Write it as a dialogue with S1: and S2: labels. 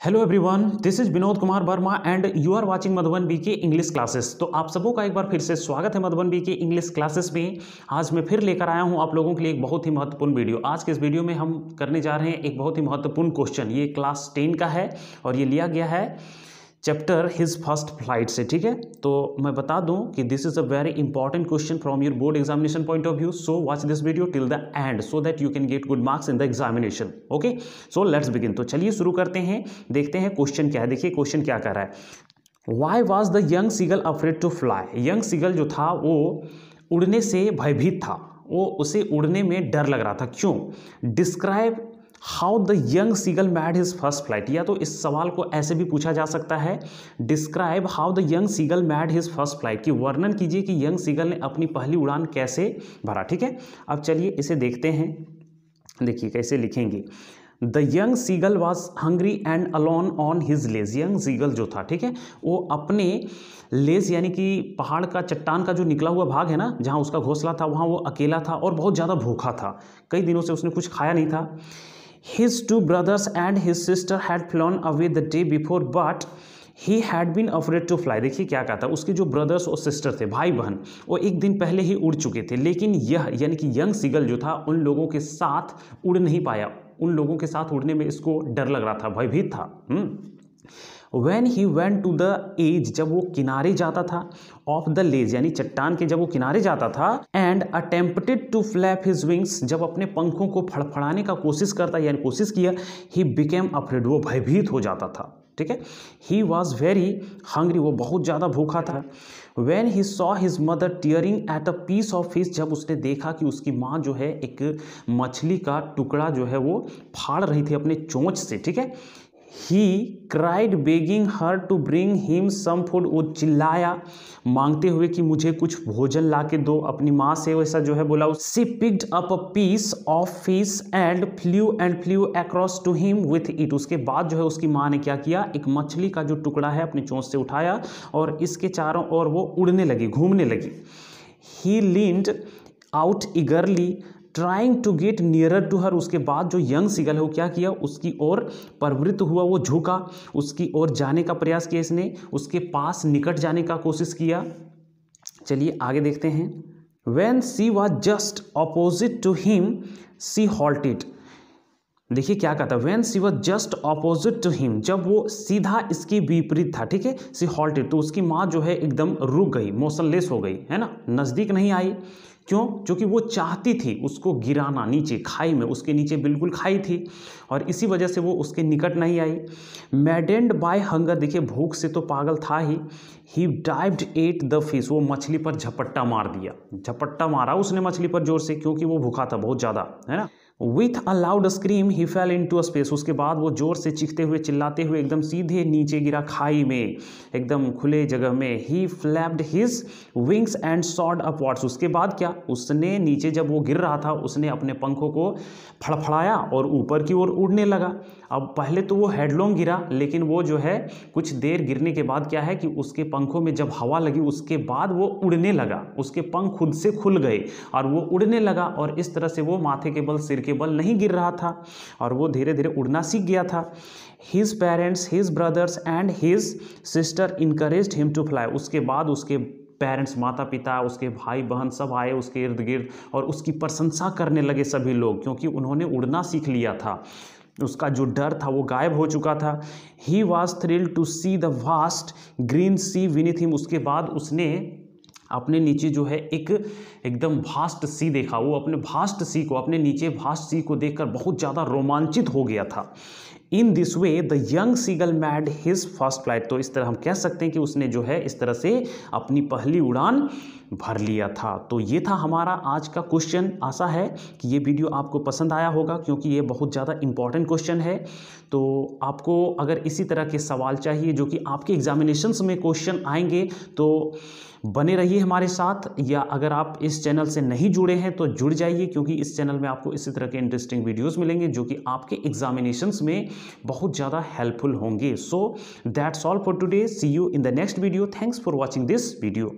S1: Hello everyone this is Vinod Kumar Verma and you are watching Madhuban B K English classes तो आप सबों का एक बार फिर से स्वागत है Madhuban B K English classes में। आज मैं फिर लेकर आया हूँ आप लोगों के लिए एक बहुत ही महत्वपूर्ण वीडियो। आज के इस वीडियो में हम करने जा रहे हैं एक बहुत ही महत्वपूर्ण क्वेश्चन ये क्लास टेन का है और ये लिया गया है। चैप्टर हिज फ़र्स्ट फ़्लाइट से, ठीक है? तो मैं बता दूँ कि this is a very important question from your board examination point of view so watch this video till the end so that you can get good marks in the examination okay so let's begin तो चलिए शुरू करते हैं, देखते हैं question क्या है। देखिए क्वेश्चन क्या कर रहा है। Why was the young seagull afraid to fly young seagull जो था, वो उड़ने से भयभीत था। वो उसे उड़ने में डर लग रहा था। क्यों? Describe how the young seagull made his first flight या तो इस सवाल को ऐसे भी पूछा जा सकता है। Describe how the young seagull made his first flight की वर्णन कीजिए कि यंग सीगल ने अपनी पहली उड़ान कैसे भरा, ठीक है? अब चलिए इसे देखते हैं। देखिए, कैसे लिखेंगे। The young seagull was hungry and alone on his ledge young seagull जो था, ठीक है? वो अपने लेज यानी कि पहाड़ का, चट्टान का जो निकला हुआ भाग है ना, जहाँ उसका घोंसला था, वहाँ वो अकेला था और बहुत ज़्यादा भूखा था। कई दिनों से उसने कुछ खाया नहीं था। His two brothers and his sister had flown away the day before, but he had been afraid to fly देखिए क्या कहा था उसके जो ब्रदर्स और सिस्टर थे भाई बहन वो एक दिन पहले ही उड़ चुके थे लेकिन यह यानी कि यंग सिगल जो था उन लोगों के साथ उड़ नहीं पाया। उन लोगों के साथ उड़ने में इसको डर लग रहा था भयभीत था। हुँ? When he went to the edge जब वो किनारे जाता था ऑफ़ द लेज यानी चट्टान के जब वो किनारे जाता था and attempted to flap his wings जब अपने पंखों को फड़फड़ाने का कोशिश करता, यानी कोशिश किया ही बिकेम अफ्रेड वो भयभीत हो जाता था, ठीक है? ही वॉज़ वेरी हंग्री वो बहुत ज़्यादा भूखा था। When he saw his mother tearing at a piece of fish जब उसने देखा कि उसकी माँ जो है, एक मछली का टुकड़ा जो है, वो फाड़ रही थी अपने चोंच से, ठीक है? He cried begging her to bring him some food वो चिल्लाया, मांगते हुए कि मुझे कुछ भोजन ला के दो। अपनी माँ से वैसा जो है बोला। She picked up a piece of fish and flew and flew across to him with it उसके बाद जो है उसकी माँ ने क्या किया? एक मछली का जो टुकड़ा है अपनी चोंच से उठाया और इसके चारों ओर वो उड़ने लगी, घूमने लगी। He leaned out eagerly trying to get nearer to her उसके बाद जो यंग सिगल है, वो क्या किया? उसकी ओर प्रवृत्त हुआ, वो झुका। उसकी ओर जाने का प्रयास किया इसने। उसके पास निकट जाने का कोशिश किया। चलिए आगे देखते हैं। When she was just opposite to him she halted देखिए क्या कहता है when she was just opposite to him जब वो सीधा इसके विपरीत था, ठीक है? सी हॉल्टेड तो उसकी माँ जो है, एकदम रुक गई मोशनलेस हो गई, है ना? नज़दीक नहीं आई। क्यों? क्योंकि वो चाहती थी उसको गिराना नीचे, खाई में, उसके नीचे बिल्कुल खाई थी और इसी वजह से वो उसके निकट नहीं आई। मैडेंड बाय हंगर, देखिए, भूख से तो पागल था ही। He dived at the fish वो मछली पर झपट्टा मार दिया। झपट्टा मारा उसने मछली पर ज़ोर से, क्योंकि वो भूखा था बहुत ज़्यादा, है ना? With a loud scream he fell into space उसके बाद वो ज़ोर से चीखते हुए, चिल्लाते हुए एकदम सीधे नीचे गिरा खाई में, एकदम खुले जगह में he flapped his wings and soared upwards उसके बाद क्या? उसने नीचे जब वो गिर रहा था, उसने अपने पंखों को फड़फड़ाया और ऊपर की ओर उड़ने लगा। अब पहले तो वो हेडलोंग गिरा, लेकिन वो जो है, कुछ देर गिरने के बाद क्या है कि उसके पंखों में जब हवा लगी, उसके बाद वो उड़ने लगा। उसके पंख खुद से खुल गए और वो उड़ने लगा और इस तरह से वो माथे के बल सिर के बल नहीं गिर रहा था और वो धीरे धीरे उड़ना सीख गया था। His parents his brothers and his sister encourage him to fly उसके बाद उसके पेरेंट्स माता पिता उसके भाई बहन सब आए उसके इर्द गिर्द और उसकी प्रशंसा करने लगे सभी लोग क्योंकि उन्होंने उड़ना सीख लिया था। उसका जो डर था वो गायब हो चुका था। He was thrill to see the vast green sea beneath him उसके बाद उसने अपने नीचे जो है एक एकदम भास्ट सी देखा, वो अपने भास्ट सी को, अपने नीचे भास्ट सी को देखकर बहुत ज़्यादा रोमांचित हो गया था। In this way the young seagull made his first flight तो इस तरह हम कह सकते हैं कि उसने जो है इस तरह से अपनी पहली उड़ान भर लिया था। तो ये था हमारा आज का क्वेश्चन आशा है कि ये वीडियो आपको पसंद आया होगा, क्योंकि ये बहुत ज़्यादा इंपॉर्टेंट क्वेश्चन है। तो आपको अगर इसी तरह के सवाल चाहिए, जो कि आपके एग्जामिनेशंस में क्वेश्चन आएँगे तो बने रहिए हमारे साथ, या अगर आप इस चैनल से नहीं जुड़े हैं तो जुड़ जाइए, क्योंकि इस चैनल में आपको इसी तरह के इंटरेस्टिंग वीडियोस मिलेंगे, जो कि आपके एग्जामिनेशंस में बहुत ज़्यादा हेल्पफुल होंगे। So that's all for today see you in the next video thanks for watching this video